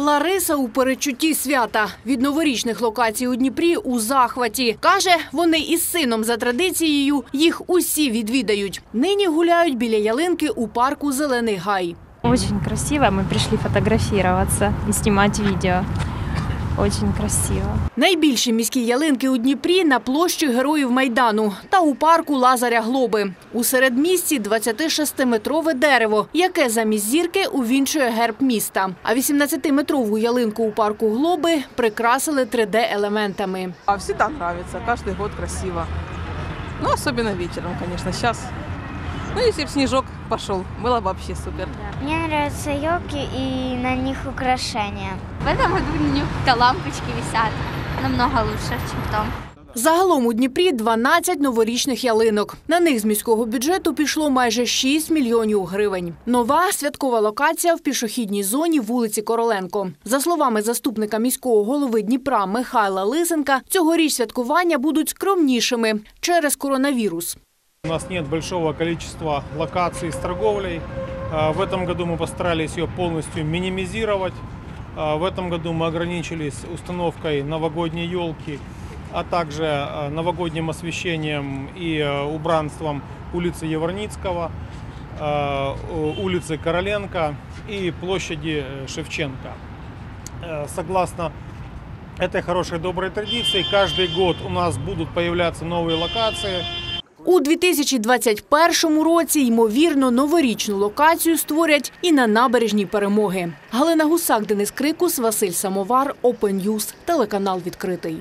Лариса у передчутті свята від новорічних локацій у Дніпрі у захваті. Каже, вони із сином за традицією їх усі відвідають. Нині гуляють біля ялинки у парку Зелений гай. Очень красиво. Ми прийшли фотографуватися і знімати видео. Очень красиво. Найбільші міські ялинки у Дніпрі на площі Героїв Майдану та у парку Лазаря Глоби. У середмісті 26-метрове дерево, яке замість зірки увінчує герб міста. А 18-метрову ялинку у парку Глоби прикрасили 3D-елементами. А всегда нравится, каждый год красиво. Ну, особенно вечером, конечно, сейчас. Ну, если бы снежок пошел, было бы вообще супер. Мне нравятся елки и на них украшения. В этом году у них лампочки висят намного лучше, чем в том. Загалом у Дніпрі 12 новорічних ялинок. На них з міського бюджету пішло майже 6 мільйонів гривень. Нова святкова локація в пішохідній зоні вулиці Короленко. За словами заступника міського голови Дніпра Михайла Лисенка, цьогоріч святкування будуть скромнішими через коронавірус. У нас нет большого количества локаций с торговлей. А, В этом году мы постарались ее полностью минимизировать. А, В этом году мы ограничились установкой новогодней елки, а также а, новогодним освещением и убранством улицы Яворницкого, у- улицы Короленко и площади э, Шевченко. Э, Согласно этой хорошей доброй традиции, каждый год у нас будут появляться новые локации. У 2021 році, ймовірно, новорічну локацію створять і на набережній перемоги. Галина Гусак, Денис Крикус, Василь Самовар, Open телеканал відкритий.